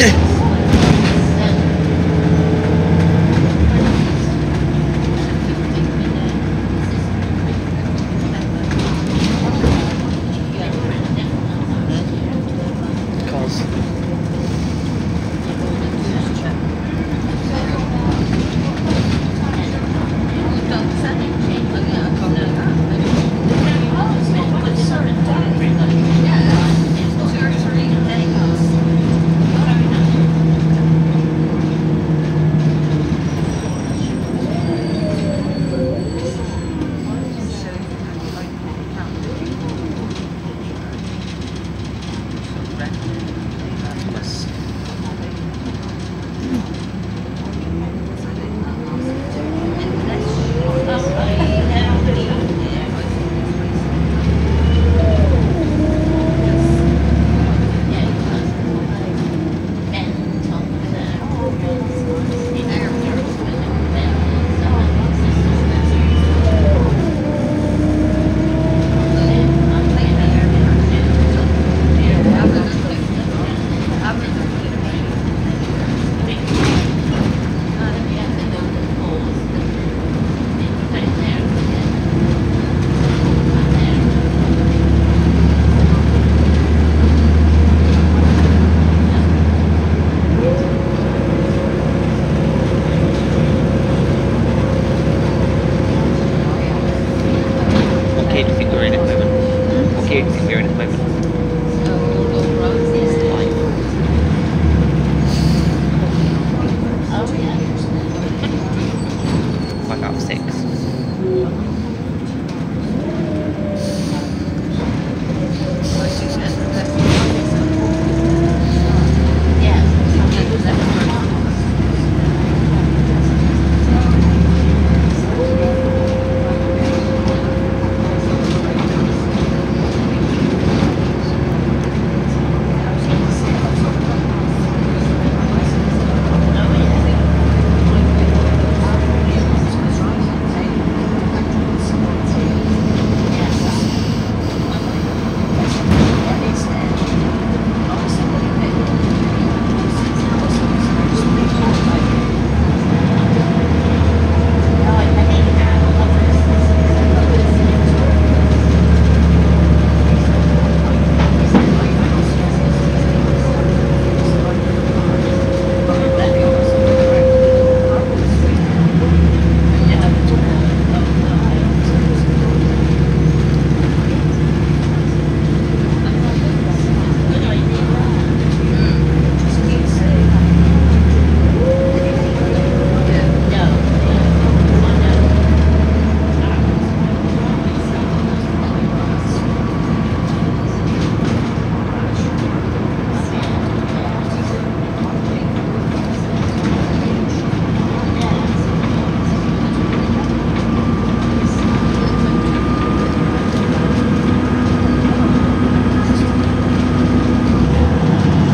Okay. Hmm? okay to secure employment. Okay.